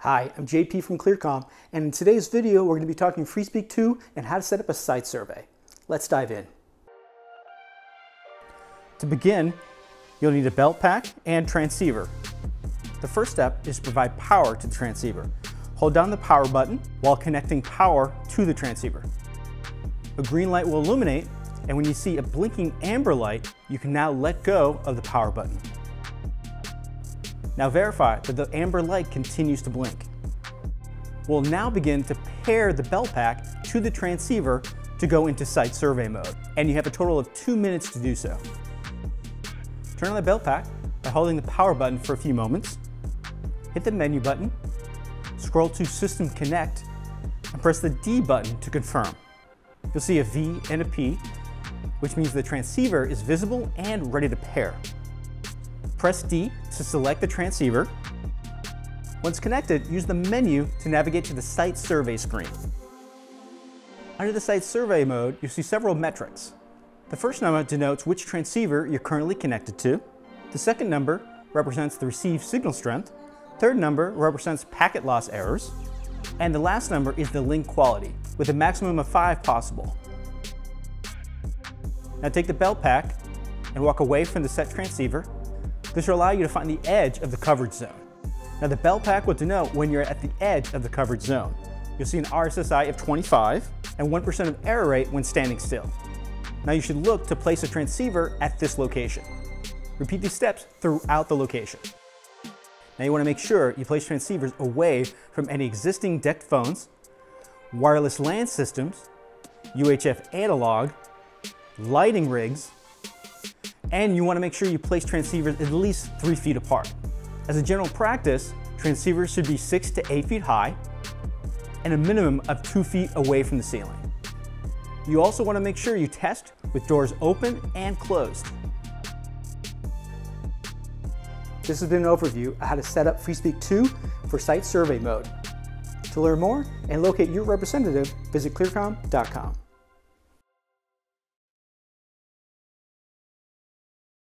Hi, I'm JP from Clear-Com, and in today's video we're going to be talking FreeSpeak 2 and how to set up a site survey. Let's dive in. To begin, you'll need a belt pack and transceiver. The first step is to provide power to the transceiver. Hold down the power button while connecting power to the transceiver. A green light will illuminate, and when you see a blinking amber light, you can now let go of the power button. Now verify that the amber light continues to blink. We'll now begin to pair the belt pack to the transceiver to go into site survey mode, and you have a total of two minutes to do so. Turn on the belt pack by holding the power button for a few moments, hit the menu button, scroll to System Connect, and press the D button to confirm. You'll see a V and a P, which means the transceiver is visible and ready to pair. Press D to select the transceiver. Once connected, use the menu to navigate to the site survey screen. Under the site survey mode, you see several metrics. The first number denotes which transceiver you're currently connected to. The second number represents the received signal strength. Third number represents packet loss errors. And the last number is the link quality, with a maximum of five possible. Now take the belt pack and walk away from the set transceiver this will allow you to find the edge of the coverage zone. Now the belt pack will denote when you're at the edge of the coverage zone. You'll see an RSSI of 25 and 1% of error rate when standing still. Now you should look to place a transceiver at this location. Repeat these steps throughout the location. Now you want to make sure you place transceivers away from any existing DECT phones, wireless LAN systems, UHF analog, lighting rigs, and you want to make sure you place transceivers at least three feet apart. As a general practice, transceivers should be six to eight feet high and a minimum of two feet away from the ceiling. You also want to make sure you test with doors open and closed. This has been an overview of how to set up FreeSpeak 2 for site survey mode. To learn more and locate your representative, visit clearcom.com.